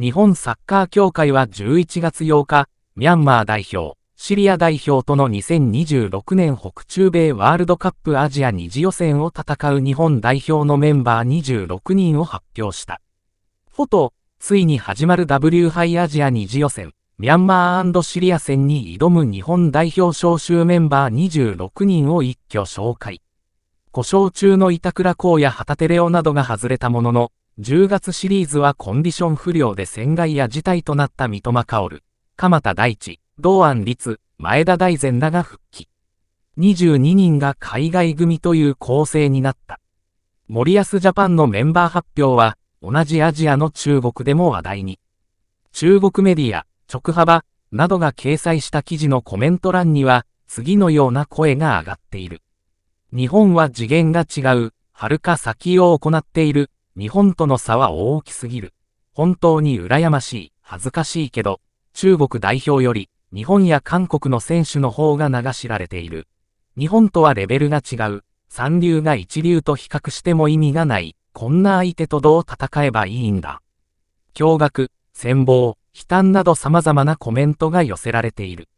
日本サッカー協会は11月8日、ミャンマー代表、シリア代表との2026年北中米ワールドカップアジア二次予選を戦う日本代表のメンバー26人を発表した。フォト、ついに始まる W 杯アジア二次予選、ミャンマーシリア戦に挑む日本代表招集メンバー26人を一挙紹介。故障中の板倉光や旗テレオなどが外れたものの、10月シリーズはコンディション不良で戦外や事態となった三笘薫、鎌田大地、堂安律、前田大然らが復帰。22人が海外組という構成になった。森保ジャパンのメンバー発表は、同じアジアの中国でも話題に。中国メディア、直幅、などが掲載した記事のコメント欄には、次のような声が上がっている。日本は次元が違う、遥か先を行っている、日本との差は大きすぎる。本当に羨ましい、恥ずかしいけど、中国代表より、日本や韓国の選手の方が名が知られている。日本とはレベルが違う。三流が一流と比較しても意味がない。こんな相手とどう戦えばいいんだ。驚愕、戦望、悲嘆など様々なコメントが寄せられている。